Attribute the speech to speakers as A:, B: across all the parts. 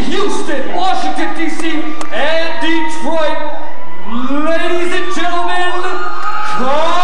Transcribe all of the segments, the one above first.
A: Houston, Washington, D.C., and Detroit, ladies and gentlemen, Khalsa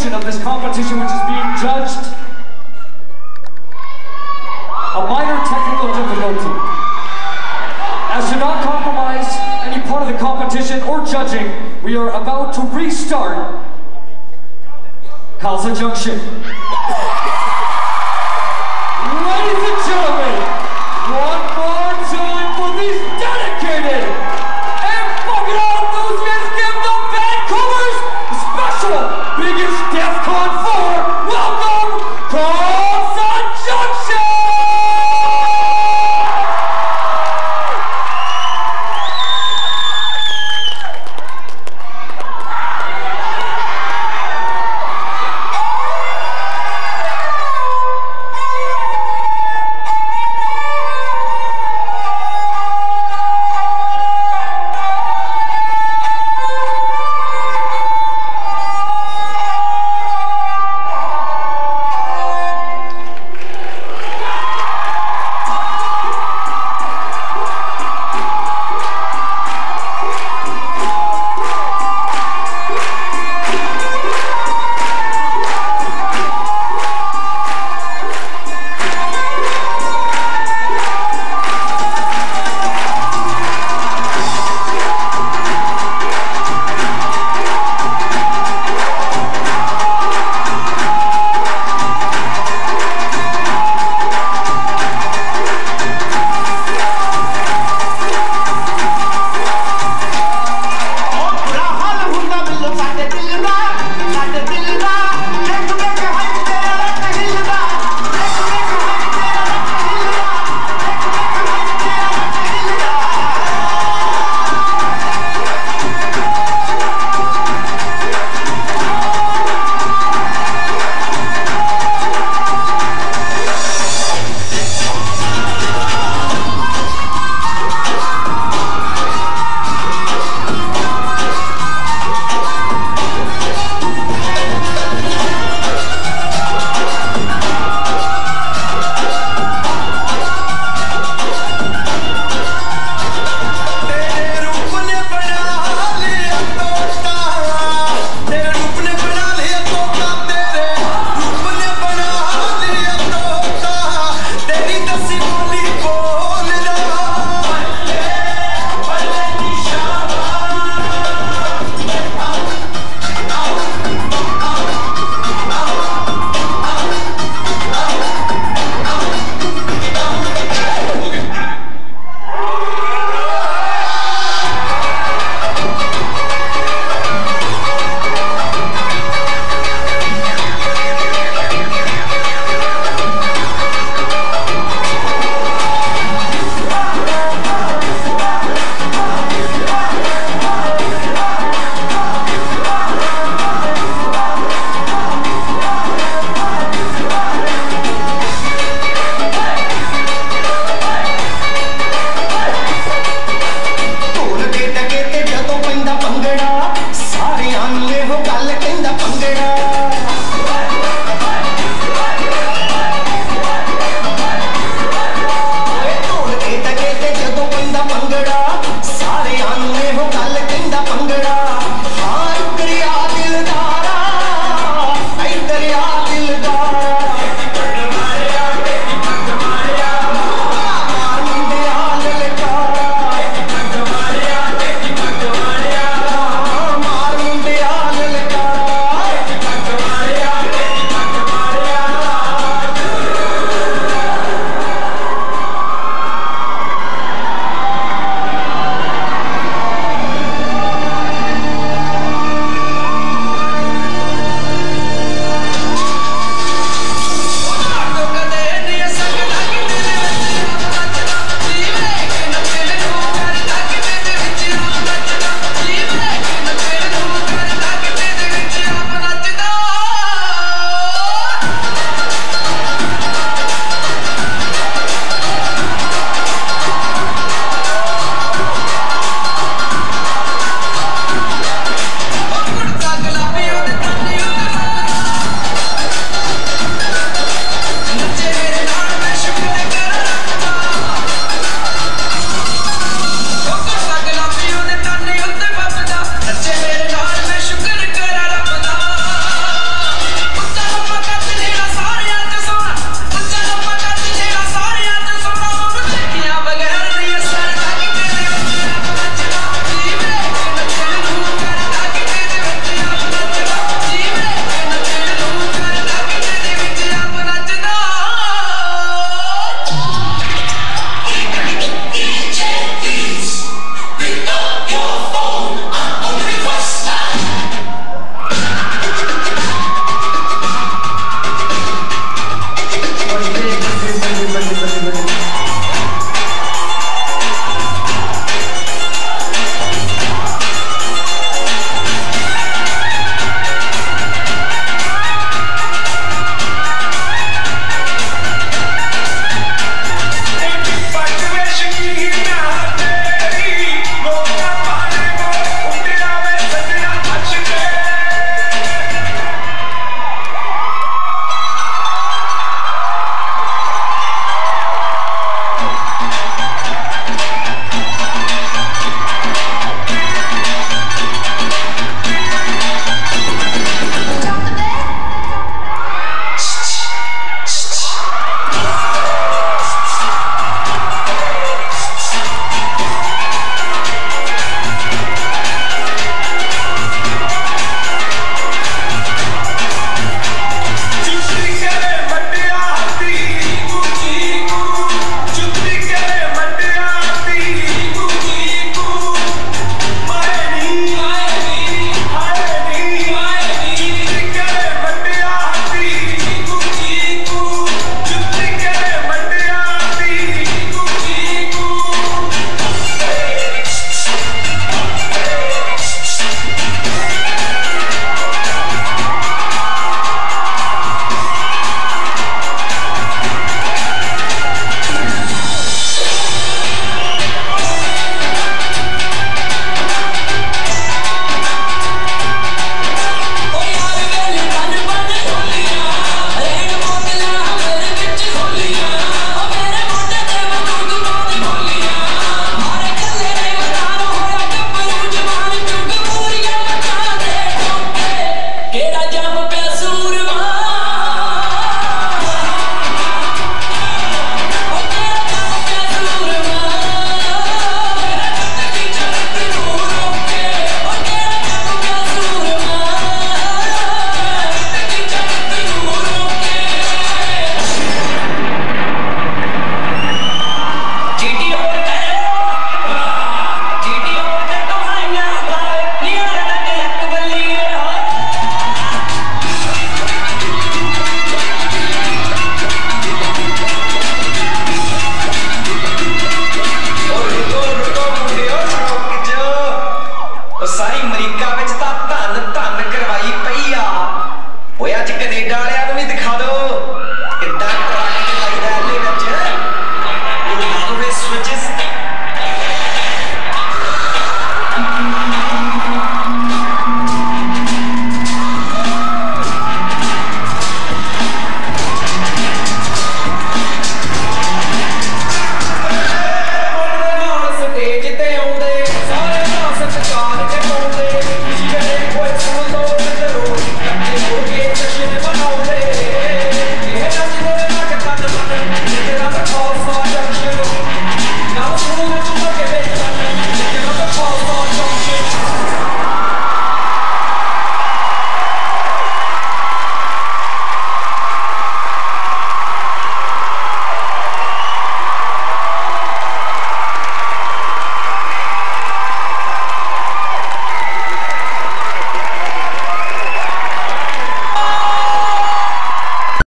A: portion of this competition which is being judged. A minor technical difficulty. As to not compromise any part of the competition or judging, we are about to restart Khalsa Junction.